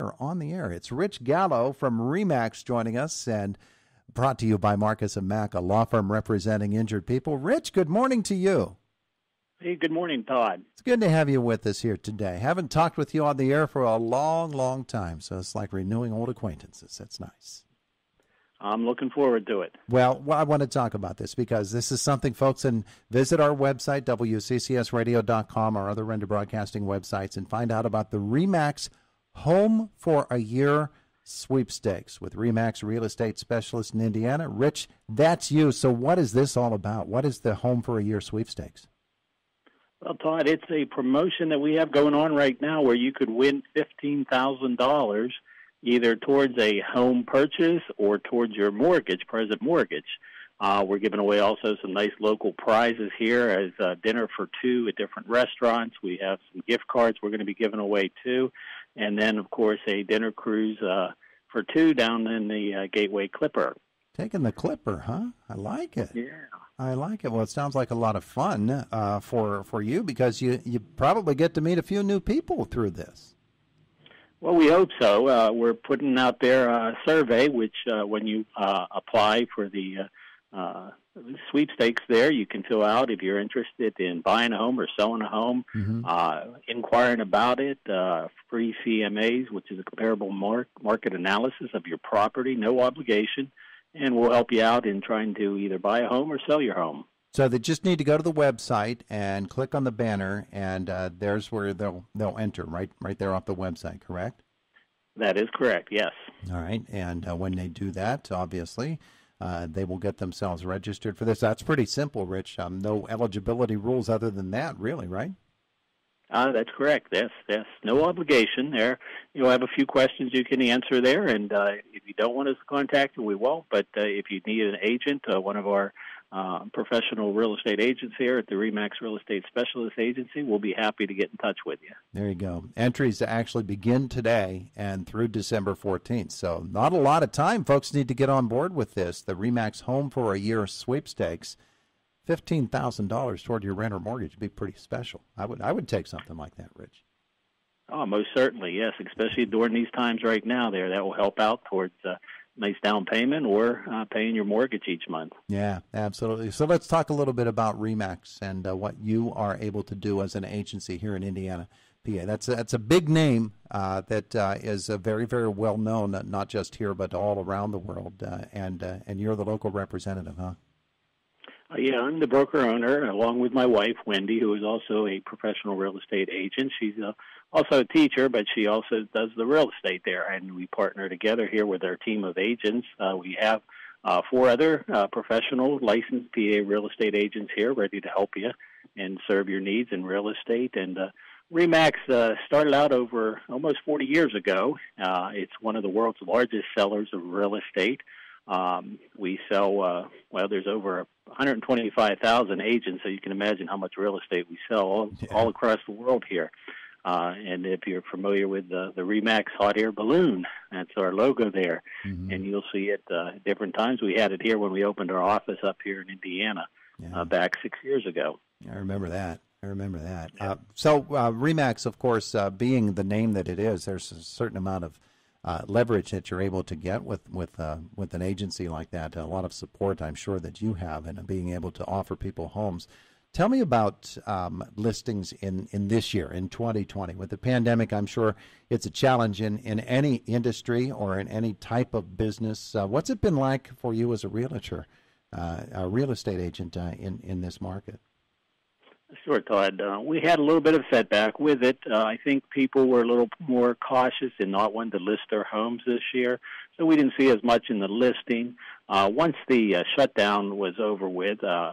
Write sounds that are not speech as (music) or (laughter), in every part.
on the air. It's Rich Gallo from Remax joining us and brought to you by Marcus and Mack, a law firm representing injured people. Rich, good morning to you. Hey, good morning, Todd. It's good to have you with us here today. Haven't talked with you on the air for a long, long time, so it's like renewing old acquaintances. That's nice. I'm looking forward to it. Well, well, I want to talk about this because this is something folks can visit our website, wccsradio.com, or other Renda broadcasting websites, and find out about the Remax Home for a Year sweepstakes with Remax Real Estate Specialist in Indiana. Rich, that's you. So, what is this all about? What is the Home for a Year sweepstakes? Well, Todd, it's a promotion that we have going on right now where you could win $15,000 either towards a home purchase or towards your mortgage, present mortgage. Uh, we're giving away also some nice local prizes here as uh, dinner for two at different restaurants. We have some gift cards we're going to be giving away too and then of course a dinner cruise uh, for two down in the uh, Gateway Clipper. Taking the Clipper, huh? I like it. Yeah, I like it. Well, it sounds like a lot of fun uh, for for you because you you probably get to meet a few new people through this. Well, we hope so. Uh, we're putting out there a survey, which uh, when you uh, apply for the uh, sweepstakes there you can fill out if you're interested in buying a home or selling a home, mm-hmm. uh, inquiring about it, uh, free CMAs, which is a comparable mark, market analysis of your property, no obligation, and we'll help you out in trying to either buy a home or sell your home. So they just need to go to the website and click on the banner, and uh, there's where they'll they'll enter right right there off the website. Correct? That is correct. Yes. All right, and uh, when they do that, obviously uh, they will get themselves registered for this. That's pretty simple, Rich. Um, no eligibility rules other than that, really, right? Uh, that's correct. Yes, yes. No obligation there. You'll have a few questions you can answer there, and uh, if you don't want us to contact you, we won't. But uh, if you need an agent, uh, one of our uh, professional real estate agents here at the Remax Real Estate Specialist Agency. We'll be happy to get in touch with you. There you go. Entries actually begin today and through December 14th. So, not a lot of time. Folks need to get on board with this. The Remax Home for a Year sweepstakes. Fifteen thousand dollars toward your rent or mortgage would be pretty special. I would I would take something like that, Rich. Oh, most certainly, yes. Especially during these times right now, there that will help out towards uh, nice down payment or uh, paying your mortgage each month. Yeah, absolutely. So let's talk a little bit about Remax and uh, what you are able to do as an agency here in Indiana. PA. That's a, that's a big name uh, that uh, is very very well known, not just here but all around the world. Uh, and uh, and you're the local representative, huh? Uh, yeah, I'm the broker owner, along with my wife Wendy, who is also a professional real estate agent. She's a also a teacher, but she also does the real estate there. And we partner together here with our team of agents. Uh, we have uh, four other uh, professional licensed PA real estate agents here ready to help you and serve your needs in real estate. And uh, Remax uh, started out over almost 40 years ago. Uh, it's one of the world's largest sellers of real estate. Um, we sell, uh, well, there's over 125,000 agents, so you can imagine how much real estate we sell all, yeah. all across the world here. Uh, and if you're familiar with the, the Remax hot air balloon, that's our logo there. Mm-hmm. And you'll see it uh, at different times. We had it here when we opened our office up here in Indiana yeah. uh, back six years ago. I remember that. I remember that. Yeah. Uh, so uh, Remax, of course, uh, being the name that it is, there's a certain amount of uh, leverage that you're able to get with with uh, with an agency like that. A lot of support, I'm sure, that you have in being able to offer people homes. Tell me about um, listings in, in this year, in 2020. With the pandemic, I'm sure it's a challenge in, in any industry or in any type of business. Uh, what's it been like for you as a realtor, uh, a real estate agent uh, in, in this market? Sure, Todd. Uh, we had a little bit of setback with it. Uh, I think people were a little more cautious in not wanting to list their homes this year, so we didn't see as much in the listing. Uh, once the uh, shutdown was over with, uh,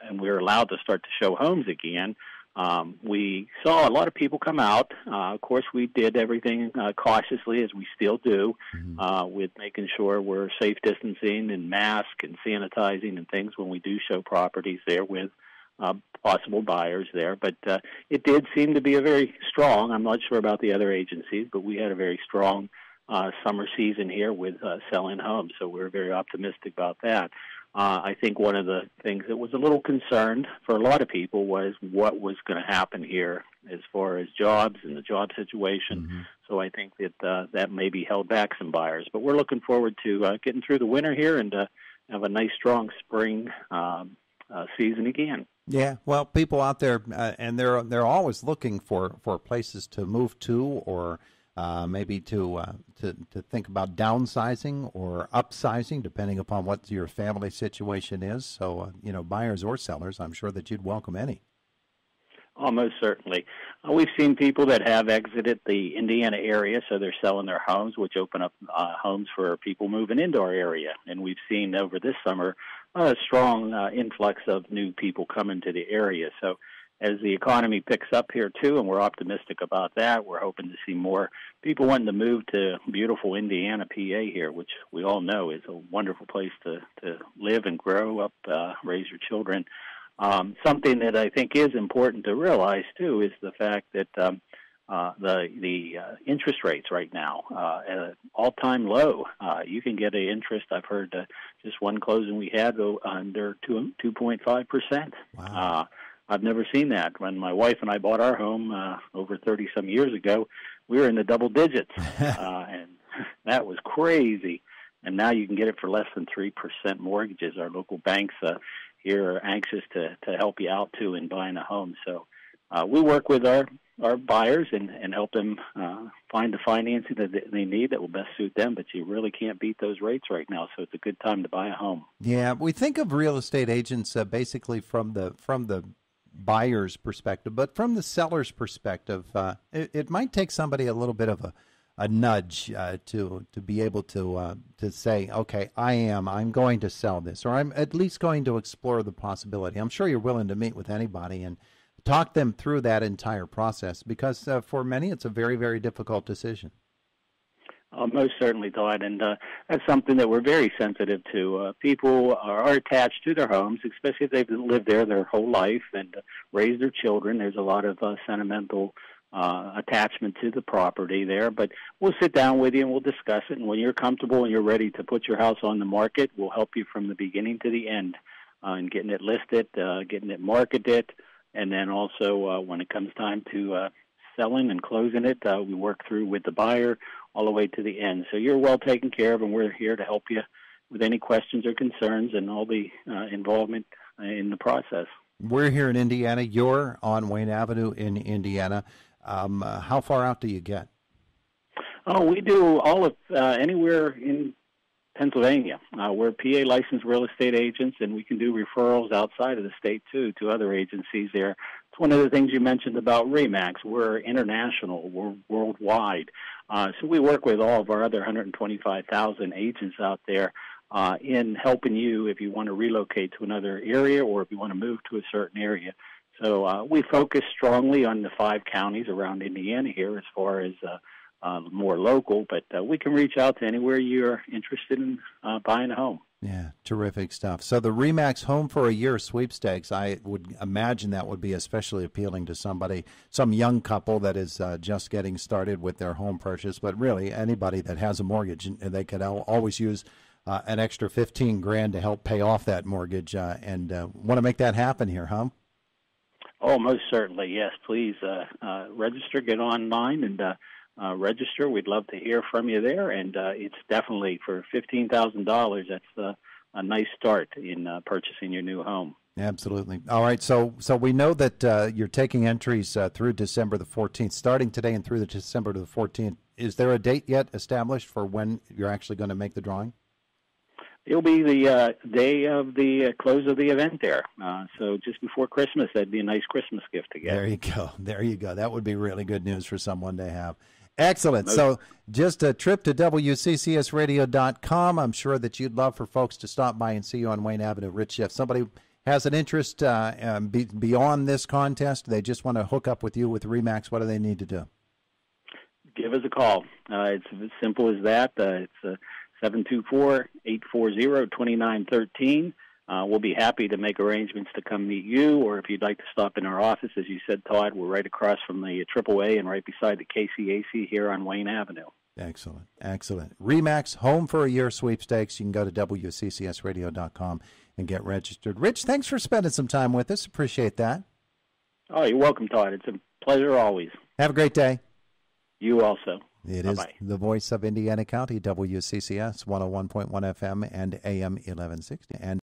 and we were allowed to start to show homes again, um, we saw a lot of people come out. Uh, of course, we did everything uh, cautiously, as we still do, mm-hmm. uh, with making sure we're safe distancing and mask and sanitizing and things when we do show properties there with uh, possible buyers there. But uh, it did seem to be a very strong. I'm not sure about the other agencies, but we had a very strong uh, summer season here with uh, selling homes, so we're very optimistic about that. Uh, I think one of the things that was a little concerned for a lot of people was what was going to happen here as far as jobs and the job situation. Mm-hmm. So I think that uh, that maybe held back some buyers. But we're looking forward to uh, getting through the winter here and uh, have a nice, strong spring um, uh, season again. Yeah, well, people out there, uh, and they're they're always looking for, for places to move to, or uh, maybe to uh, to to think about downsizing or upsizing, depending upon what your family situation is. So, uh, you know, buyers or sellers, I'm sure that you'd welcome any. Almost certainly. Uh, we've seen people that have exited the Indiana area, so they're selling their homes, which open up uh, homes for people moving into our area. And we've seen over this summer a strong uh, influx of new people coming to the area. So as the economy picks up here too, and we're optimistic about that, we're hoping to see more people wanting to move to beautiful Indiana, PA here, which we all know is a wonderful place to to live and grow up, uh, raise your children. Um, something that I think is important to realize too is the fact that um, uh, the the uh, interest rates right now uh, at an all time low. Uh, you can get an interest. I've heard uh, just one closing we had go under two two point five percent. Wow. Uh, I've never seen that. When my wife and I bought our home uh, over thirty some years ago, we were in the double digits, (laughs) uh, and (laughs) that was crazy. And now you can get it for less than three percent mortgages. Our local banks uh, here are anxious to to help you out too in buying a home. So uh, we work with our our buyers and and help them uh, find the financing that they need that will best suit them. But you really can't beat those rates right now, so it's a good time to buy a home. Yeah, we think of real estate agents uh, basically from the from the buyer's perspective, but from the seller's perspective, uh, it, it, might take somebody a little bit of a, a nudge uh, to to be able to uh, to say, okay, I am, I'm going to sell this, or I'm at least going to explore the possibility. I'm sure you're willing to meet with anybody and talk them through that entire process because uh, for many, it's a very very difficult decision. Uh, most certainly, Todd, and uh, that's something that we're very sensitive to. Uh, people are, attached to their homes, especially if they've lived there their whole life and uh, raised their children. There's a lot of uh, sentimental uh, attachment to the property there, but we'll sit down with you and we'll discuss it. And when you're comfortable and you're ready to put your house on the market, we'll help you from the beginning to the end uh, in getting it listed, uh, getting it marketed, and then also uh, when it comes time to uh, selling and closing it, uh, we work through with the buyer all the way to the end. So you're well taken care of, and we're here to help you with any questions or concerns and all the uh, involvement in the process. We're here in Indiana. You're on Wayne Avenue in Indiana. Um, uh, how far out do you get? Oh, we do all of uh, anywhere in Pennsylvania. Uh, we're PA licensed real estate agents, and we can do referrals outside of the state too to other agencies there. It's one of the things you mentioned about Remax. We're international. We're worldwide. Uh, so we work with all of our other 125,000 agents out there uh, in helping you if you want to relocate to another area or if you want to move to a certain area. So uh, we focus strongly on the five counties around Indiana here as far as uh, uh, more local, but uh, we can reach out to anywhere you're interested in uh, buying a home. Yeah, terrific stuff. So the Remax Home for a Year sweepstakes, I would imagine that would be especially appealing to somebody, some young couple that is uh, just getting started with their home purchase, but really anybody that has a mortgage, and they could always use uh, an extra 15 grand to help pay off that mortgage uh, and uh, want to make that happen here, huh? Oh, most certainly. Yes, please uh, uh, register, get online, and uh, register. We'd love to hear from you there, and uh, it's definitely for fifteen thousand dollars. That's uh, a nice start in uh, purchasing your new home. Absolutely. All right. So, so we know that uh, you're taking entries uh, through December the 14th, starting today and through the December to the 14th. Is there a date yet established for when you're actually going to make the drawing? It'll be the uh, day of the uh, close of the event there. Uh, so just before Christmas, that'd be a nice Christmas gift to get. There you go. There you go. That would be really good news for someone to have. Excellent. So, just a trip to WCCSradio.com. I'm sure that you'd love for folks to stop by and see you on Wayne Avenue. Rich, if somebody has an interest uh, um, be, beyond this contest, they just want to hook up with you with Remax, what do they need to do? Give us a call. Uh, it's as simple as that. Uh, it's 724 840 2913. Uh, we'll be happy to make arrangements to come meet you, or if you'd like to stop in our office, as you said, Todd, we're right across from the AAA and right beside the KCAC here on Wayne Avenue. Excellent, excellent. Remax Home for a Year sweepstakes. You can go to WCCSradio.com and get registered. Rich, thanks for spending some time with us. Appreciate that. Oh, you're welcome, Todd. It's a pleasure always. Have a great day. You also. It is Bye-bye. the voice of Indiana County, WCCS 101.1 FM and AM 1160. And